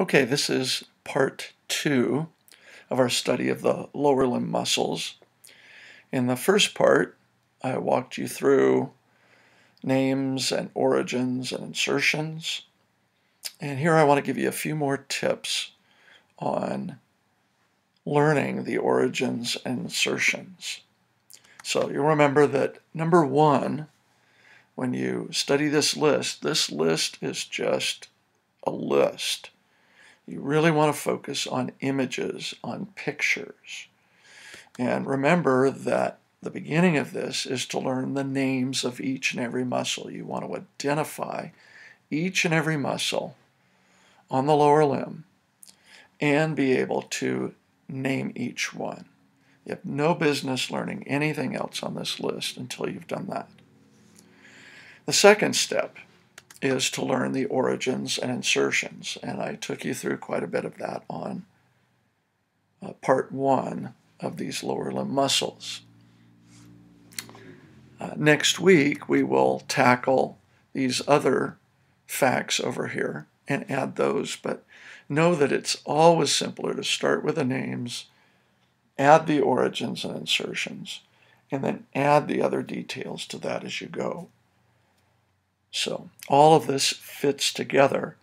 Okay, this is part two of our study of the lower limb muscles. In the first part, I walked you through names and origins and insertions. And here I want to give you a few more tips on learning the origins and insertions. So you'll remember that number one, when you study this list, this list is just a list. You really want to focus on images, on pictures. And remember that the beginning of this is to learn the names of each and every muscle. You want to identify each and every muscle on the lower limb and be able to name each one. You have no business learning anything else on this list until you've done that. The second step is to learn the origins and insertions, and I took you through quite a bit of that on uh, part one of these lower limb muscles. Uh, next week, we will tackle these other facts over here and add those, but know that it's always simpler to start with the names, add the origins and insertions, and then add the other details to that as you go. So all of this fits together,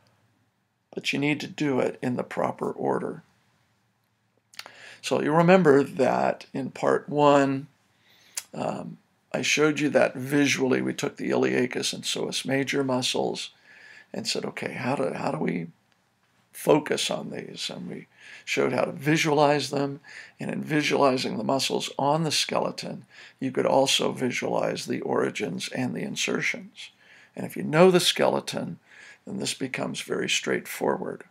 but you need to do it in the proper order. So you remember that in part one, um, I showed you that visually we took the iliacus and psoas major muscles and said, okay, how do, how do we focus on these? And we showed how to visualize them. And in visualizing the muscles on the skeleton, you could also visualize the origins and the insertions. And if you know the skeleton, then this becomes very straightforward.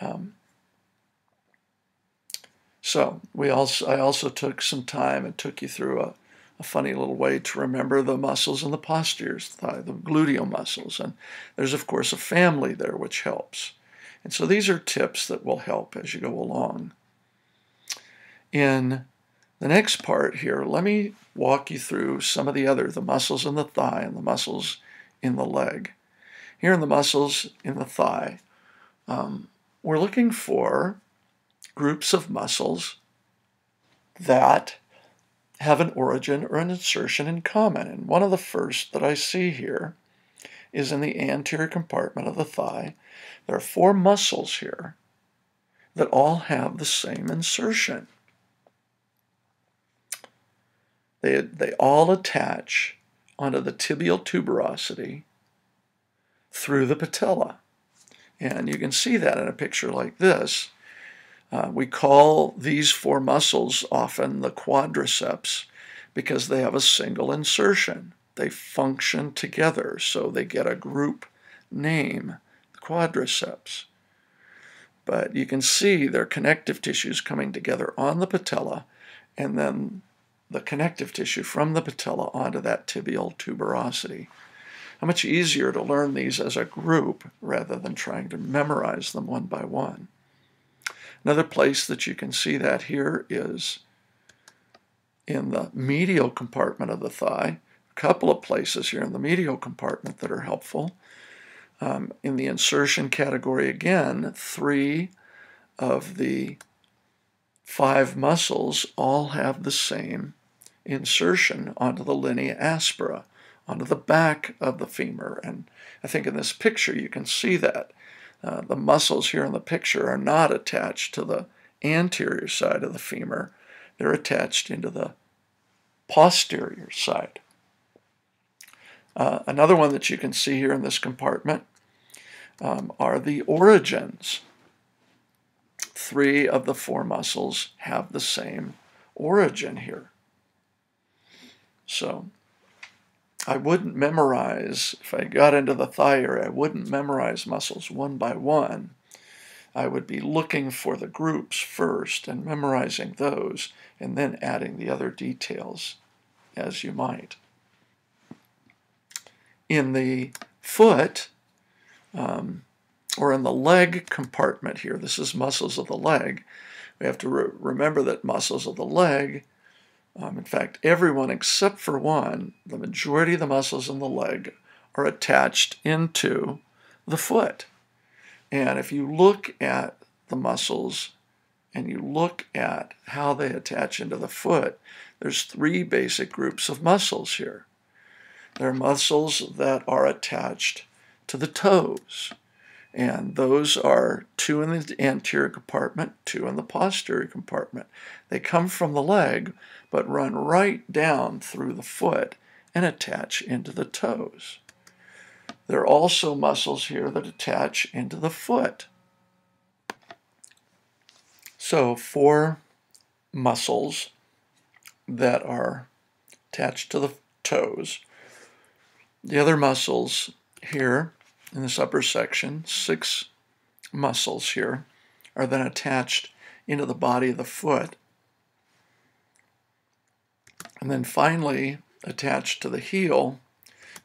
Um, so we also, I also took some time and took you through a, a funny little way to remember the muscles in the posterior thigh, the gluteal muscles. And there's, of course, a family there which helps. And so these are tips that will help as you go along. In the next part here, let me walk you through some of the other, the muscles in the thigh and the muscles in the leg. Here in the muscles in the thigh, um, we're looking for groups of muscles that have an origin or an insertion in common. And one of the first that I see here is in the anterior compartment of the thigh. There are four muscles here that all have the same insertion. They, they all attach onto the tibial tuberosity through the patella. And you can see that in a picture like this. Uh, we call these four muscles often the quadriceps because they have a single insertion. They function together, so they get a group name, the quadriceps. But you can see their connective tissues coming together on the patella, and then the connective tissue from the patella onto that tibial tuberosity. How much easier to learn these as a group rather than trying to memorize them one by one. Another place that you can see that here is in the medial compartment of the thigh. A couple of places here in the medial compartment that are helpful. Um, in the insertion category again, three of the five muscles all have the same insertion onto the linea aspera, onto the back of the femur. And I think in this picture you can see that. Uh, the muscles here in the picture are not attached to the anterior side of the femur, they're attached into the posterior side. Uh, another one that you can see here in this compartment um, are the origins. Three of the four muscles have the same origin here. So I wouldn't memorize, if I got into the thigh area, I wouldn't memorize muscles one by one. I would be looking for the groups first and memorizing those, and then adding the other details as you might. In the foot, um, or in the leg compartment here, this is muscles of the leg. We have to re remember that muscles of the leg um, in fact, everyone except for one, the majority of the muscles in the leg are attached into the foot. And if you look at the muscles and you look at how they attach into the foot, there's three basic groups of muscles here. There are muscles that are attached to the toes, and those are two in the anterior compartment, two in the posterior compartment. They come from the leg, but run right down through the foot and attach into the toes. There are also muscles here that attach into the foot. So, four muscles that are attached to the toes. The other muscles here in this upper section, six muscles here, are then attached into the body of the foot. And then finally, attached to the heel,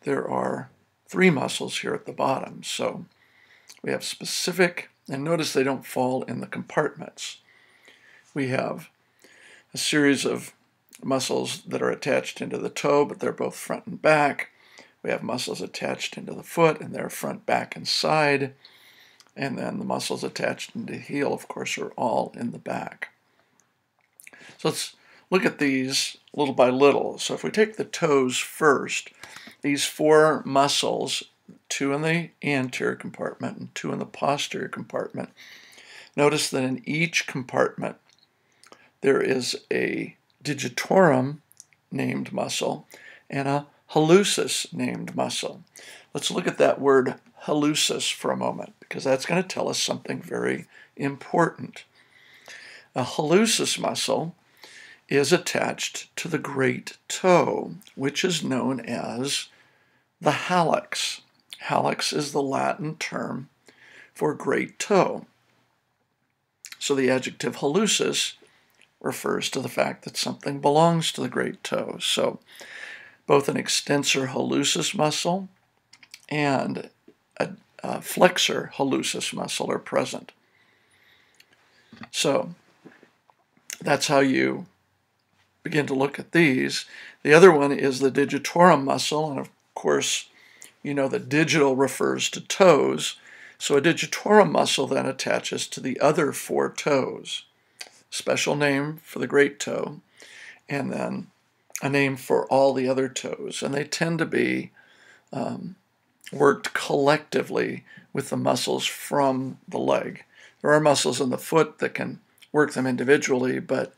there are three muscles here at the bottom. So we have specific, and notice they don't fall in the compartments. We have a series of muscles that are attached into the toe, but they're both front and back. We have muscles attached into the foot, and they're front, back, and side. And then the muscles attached into heel, of course, are all in the back. So let's look at these little by little. So if we take the toes first, these four muscles, two in the anterior compartment and two in the posterior compartment, notice that in each compartment there is a digitorum named muscle and a hallucis named muscle. Let's look at that word hallucis for a moment because that's going to tell us something very important. A hallucis muscle is attached to the great toe, which is known as the hallux. Hallux is the Latin term for great toe. So the adjective hallucis refers to the fact that something belongs to the great toe. So both an extensor hallucis muscle and a, a flexor hallucis muscle are present. So that's how you begin to look at these. The other one is the digitorum muscle, and of course, you know that digital refers to toes. So a digitorum muscle then attaches to the other four toes. Special name for the great toe, and then a name for all the other toes, and they tend to be um, worked collectively with the muscles from the leg. There are muscles in the foot that can work them individually, but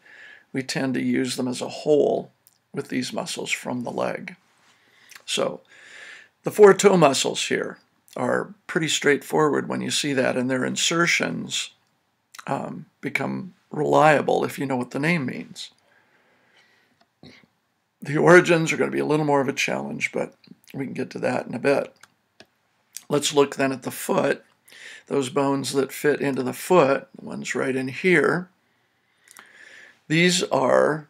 we tend to use them as a whole with these muscles from the leg. So the four toe muscles here are pretty straightforward when you see that, and their insertions um, become reliable if you know what the name means. The origins are going to be a little more of a challenge, but we can get to that in a bit. Let's look then at the foot. Those bones that fit into the foot, the ones right in here, these are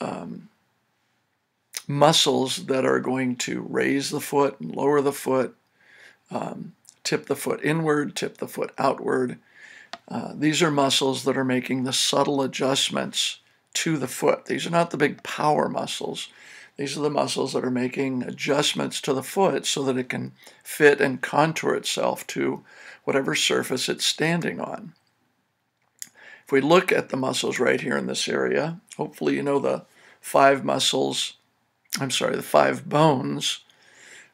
um, muscles that are going to raise the foot and lower the foot, um, tip the foot inward, tip the foot outward. Uh, these are muscles that are making the subtle adjustments to the foot. These are not the big power muscles. These are the muscles that are making adjustments to the foot so that it can fit and contour itself to whatever surface it's standing on. If we look at the muscles right here in this area, hopefully you know the five muscles, I'm sorry, the five bones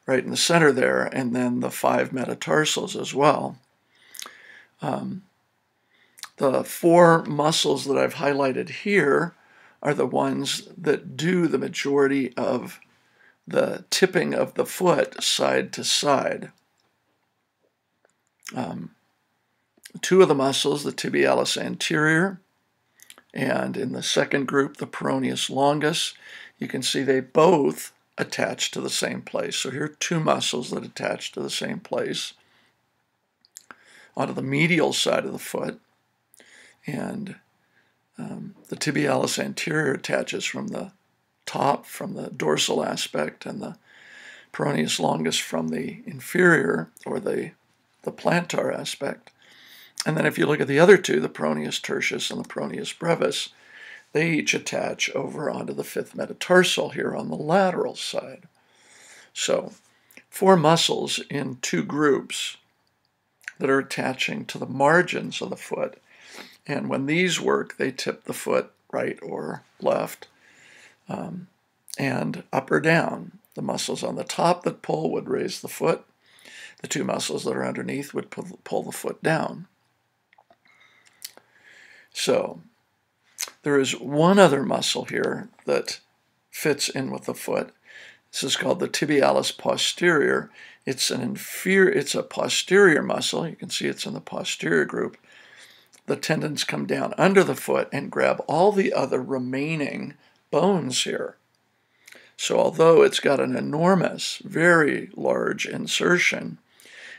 right in the center there, and then the five metatarsals as well. Um, the four muscles that I've highlighted here are the ones that do the majority of the tipping of the foot side to side. Um, two of the muscles, the tibialis anterior, and in the second group, the peroneus longus, you can see they both attach to the same place. So here are two muscles that attach to the same place onto the medial side of the foot. And um, the tibialis anterior attaches from the top, from the dorsal aspect, and the peroneus longus from the inferior or the, the plantar aspect. And then if you look at the other two, the peroneus tertius and the peroneus brevis, they each attach over onto the fifth metatarsal here on the lateral side. So, four muscles in two groups that are attaching to the margins of the foot. And when these work, they tip the foot right or left um, and up or down. The muscles on the top that pull would raise the foot. The two muscles that are underneath would pull, pull the foot down. So there is one other muscle here that fits in with the foot. This is called the tibialis posterior. It's an inferior, it's a posterior muscle. You can see it's in the posterior group. The tendons come down under the foot and grab all the other remaining bones here. So although it's got an enormous, very large insertion,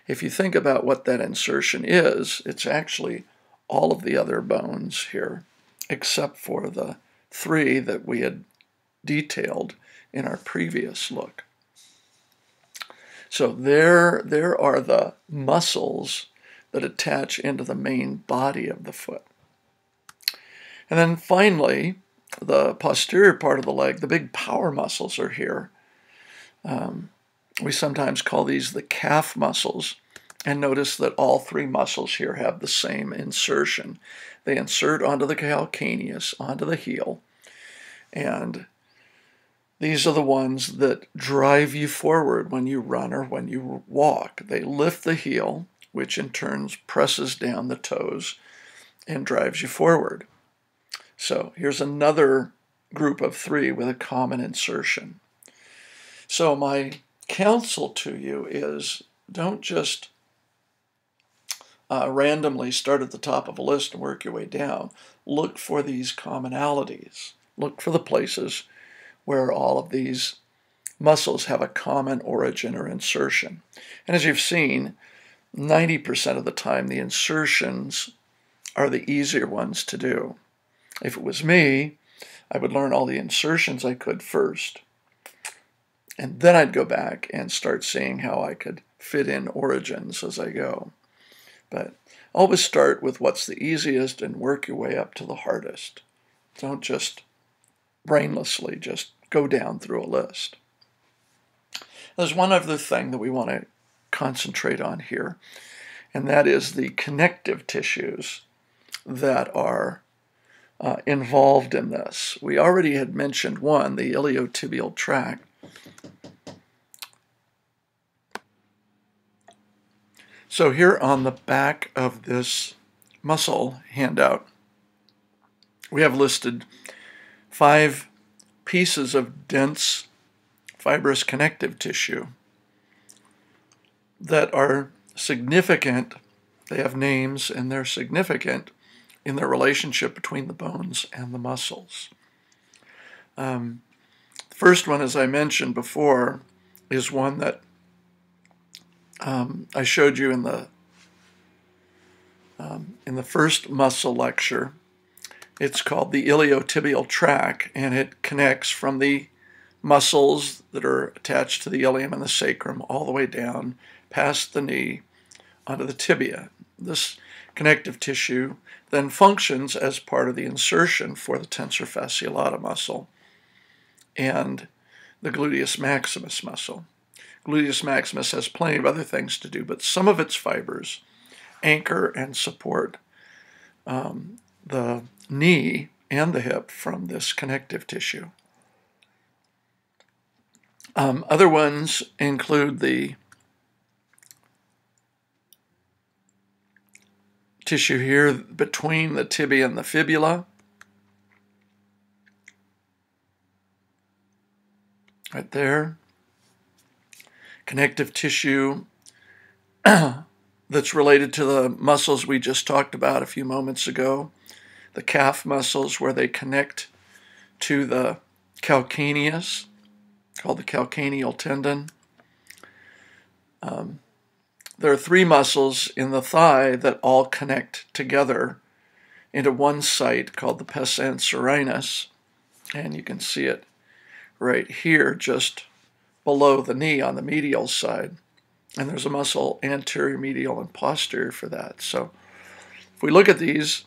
if you think about what that insertion is, it's actually all of the other bones here, except for the three that we had detailed in our previous look. So there, there are the muscles that attach into the main body of the foot. And then finally, the posterior part of the leg, the big power muscles are here. Um, we sometimes call these the calf muscles. And notice that all three muscles here have the same insertion. They insert onto the calcaneus, onto the heel, and these are the ones that drive you forward when you run or when you walk. They lift the heel, which in turn presses down the toes and drives you forward. So here's another group of three with a common insertion. So my counsel to you is don't just uh, randomly start at the top of a list and work your way down. Look for these commonalities. Look for the places where all of these muscles have a common origin or insertion. And as you've seen, 90% of the time the insertions are the easier ones to do. If it was me, I would learn all the insertions I could first. And then I'd go back and start seeing how I could fit in origins as I go. But always start with what's the easiest and work your way up to the hardest. Don't just brainlessly just go down through a list. There's one other thing that we want to concentrate on here, and that is the connective tissues that are uh, involved in this. We already had mentioned one, the iliotibial tract. So here on the back of this muscle handout, we have listed five pieces of dense fibrous connective tissue that are significant. They have names and they're significant in their relationship between the bones and the muscles. Um, the first one, as I mentioned before, is one that um, I showed you in the um, in the first muscle lecture it's called the iliotibial tract, and it connects from the muscles that are attached to the ilium and the sacrum all the way down past the knee onto the tibia. This connective tissue then functions as part of the insertion for the tensor fasciae latae muscle and the gluteus maximus muscle. Gluteus maximus has plenty of other things to do, but some of its fibers anchor and support um, the knee and the hip from this connective tissue. Um, other ones include the tissue here between the tibia and the fibula. Right there. Connective tissue that's related to the muscles we just talked about a few moments ago the calf muscles where they connect to the calcaneus, called the calcaneal tendon. Um, there are three muscles in the thigh that all connect together into one site called the pes anserinus, and you can see it right here just below the knee on the medial side. And there's a muscle anterior, medial, and posterior for that. So if we look at these,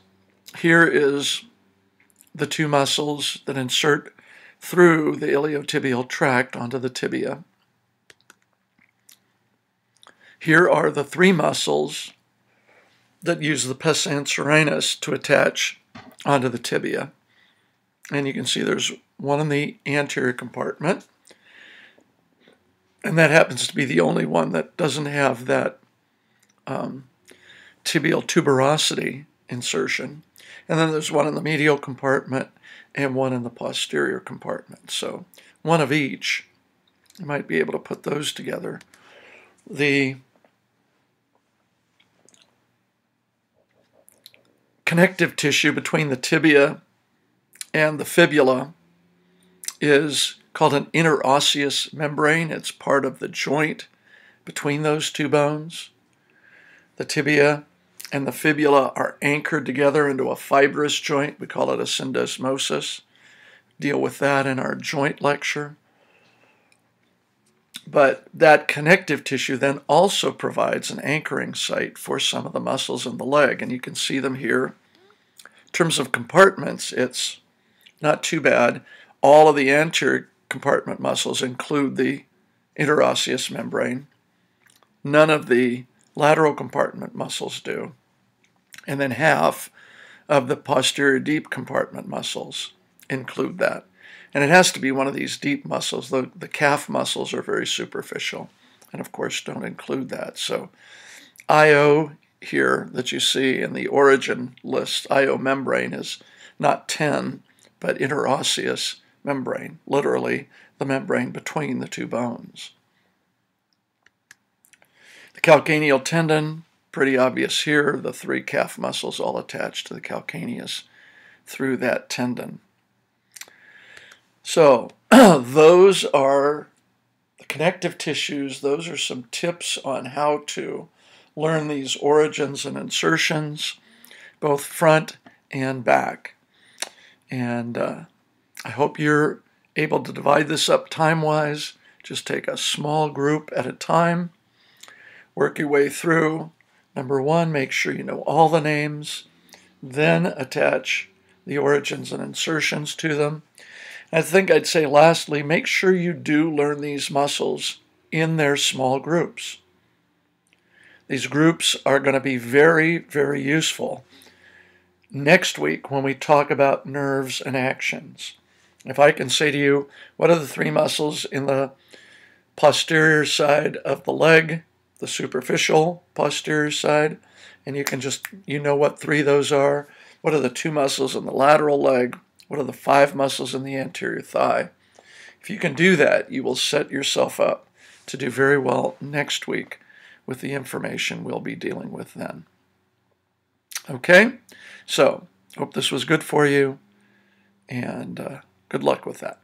here is the two muscles that insert through the iliotibial tract onto the tibia. Here are the three muscles that use the pes anserinus to attach onto the tibia. And you can see there's one in the anterior compartment. And that happens to be the only one that doesn't have that um, tibial tuberosity insertion. And then there's one in the medial compartment and one in the posterior compartment. So one of each. You might be able to put those together. The connective tissue between the tibia and the fibula is called an interosseous membrane. It's part of the joint between those two bones. The tibia and the fibula are anchored together into a fibrous joint. We call it a syndesmosis. Deal with that in our joint lecture. But that connective tissue then also provides an anchoring site for some of the muscles in the leg, and you can see them here. In terms of compartments, it's not too bad. All of the anterior compartment muscles include the interosseous membrane. None of the lateral compartment muscles do. And then half of the posterior deep compartment muscles include that. And it has to be one of these deep muscles. The, the calf muscles are very superficial and, of course, don't include that. So, IO here that you see in the origin list, IO membrane is not 10, but interosseous membrane, literally the membrane between the two bones. The calcaneal tendon, pretty obvious here, the three calf muscles all attached to the calcaneus through that tendon. So, those are the connective tissues. Those are some tips on how to learn these origins and insertions, both front and back. And uh, I hope you're able to divide this up time wise. Just take a small group at a time, work your way through. Number one, make sure you know all the names, then attach the origins and insertions to them. I think I'd say lastly, make sure you do learn these muscles in their small groups. These groups are going to be very, very useful next week when we talk about nerves and actions. If I can say to you, what are the three muscles in the posterior side of the leg, the superficial posterior side, and you can just, you know what three those are. What are the two muscles in the lateral leg? What are the five muscles in the anterior thigh? If you can do that, you will set yourself up to do very well next week with the information we'll be dealing with then. Okay? So, hope this was good for you, and uh, good luck with that.